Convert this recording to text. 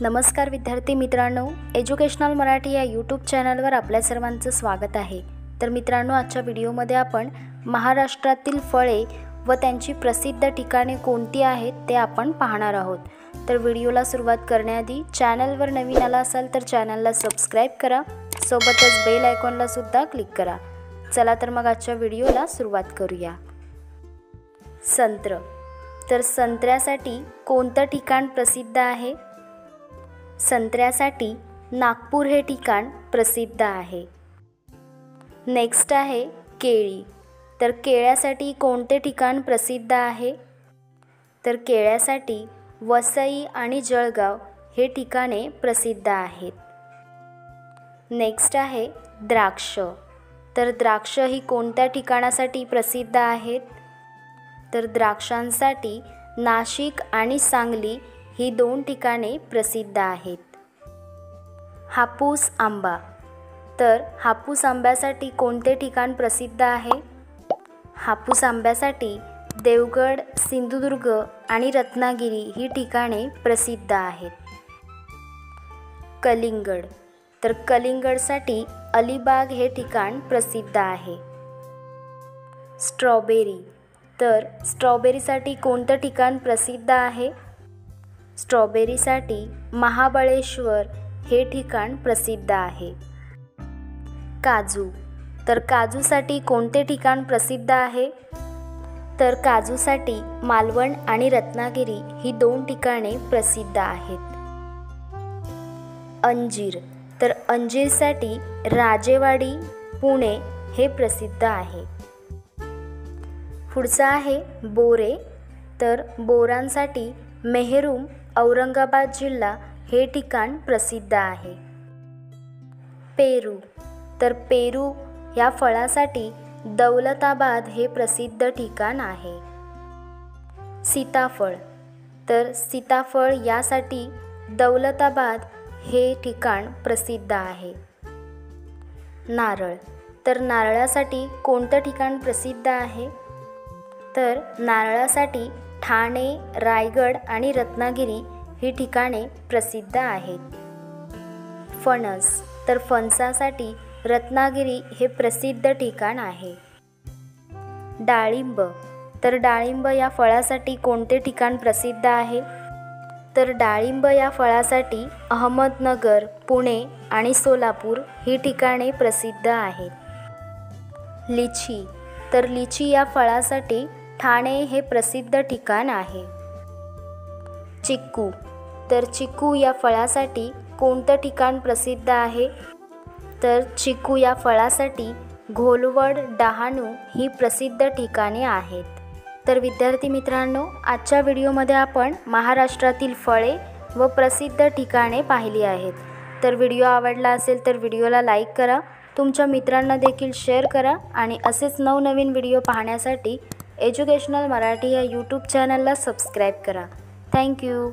नमस्कार विद्यार्थी मित्रांनो एज्युकेशनल मराठी या यूट्यूब चॅनलवर आपल्या सर्वांचं स्वागत आहे. तर मित्रांनो आजच्या व्हिडिओमध्ये आपण महाराष्ट्रातील फळे व त्यांची प्रसिद्ध ठिकाणे कोणती आहेत ते आपण पाहणार आहोत. तर व्हिडिओला सुरुवात करण्याआधी चॅनलवर नवीन आला असाल तर चॅनलला सबस्क्राईब करा सोबतच बेल आयकॉनला सुद्धा क्लिक करा. चला तर मग आजच्या व्हिडिओला सुरुवात करूया. संत्र. तर संत्र्यासाठी कोणतं ठिकाण प्रसिद्ध आहे? संत्र्यासाठी नागपूर हे ठिकाण प्रसिद्ध आहे. नेक्स्ट आहे केळी. तर केळ्यासाठी कोणते ठिकाण प्रसिद्ध आहे? तर केळ्यासाठी वसई आणि जळगाव हे ठिकाणे प्रसिद्ध आहेत. नेक्स्ट आहे द्राक्ष. तर द्राक्ष ही कोणत्या ठिकाणासाठी प्रसिद्ध आहेत? तर द्राक्षांसाठी नाशिक आणि सांगली ही दोन ठिकाणे प्रसिद्ध आहेत. हापूस आंबा. तर हापूस आंब्यासाठी कोणते ठिकाण प्रसिद्ध आहे? हापूस आंब्यासाठी देवगड सिंधुदुर्ग आणि रत्नागिरी ही ठिकाणे प्रसिद्ध आहेत. कलिंगड. तर कलिंगडसाठी अलिबाग हे ठिकाण प्रसिद्ध आहे. स्ट्रॉबेरी. तर स्ट्रॉबेरीसाठी कोणतं ठिकाण प्रसिद्ध आहे? स्ट्रॉबेरीसाठी महाबळेश्वर हे ठिकाण प्रसिद्ध आहे. काजू. तर काजूसाठी कोणते ठिकाण प्रसिद्ध आहे? तर काजूसाठी मालवण आणि रत्नागिरी ही दोन ठिकाणे प्रसिद्ध आहेत. अंजीर. तर अंजीरसाठी राजेवाडी पुणे हे प्रसिद्ध आहे. पुढचं आहे बोरे. तर बोरांसाठी मेहरूम औरंगाबाद जिल्हा हे ठिकाण प्रसिद्ध आहे. पेरू. तर पेरू या फळासाठी दौलताबाद हे प्रसिद्ध ठिकाण आहे. सीताफळ. तर सीताफळ यासाठी दौलताबाद हे ठिकाण प्रसिद्ध आहे. नारळ. तर नारळासाठी कोणतं ठिकाण प्रसिद्ध आहे? तर नारळासाठी ठाणे रायगड आणि रत्नागिरी ही ठिकाणे प्रसिद्ध आहेत. फणस तर फणसासाठी रत्नागिरी हे प्रसिद्ध ठिकाण आहे. डाळिंब तर डाळिंब या फळासाठी कोणते ठिकाण प्रसिद्ध आहे? तर डाळिंब या फळासाठी अहमदनगर पुणे आणि सोलापूर ही ठिकाणे प्रसिद्ध आहेत. लिची तर लिची या फळासाठी ठाणे हे प्रसिद्ध ठिकाण आहे. चिक्कू. तर चिक्कू या फळासाठी कोणतं ठिकाण प्रसिद्ध आहे? तर चिक्कू या फळासाठी घोलवड डहाणू ही प्रसिद्ध ठिकाणे आहेत. तर विद्यार्थी मित्रांनो आजच्या व्हिडिओमध्ये आपण महाराष्ट्रातील फळे व प्रसिद्ध ठिकाणे पाहिली आहेत. तर व्हिडिओ आवडला असेल तर व्हिडिओला लाईक करा. तुमच्या मित्रांना देखील शेअर करा आणि असेच नवनवीन व्हिडिओ पाहण्यासाठी एज्युकेशनल मराठी या यूट्यूब चॅनलला सबस्क्राईब करा. थँक्यू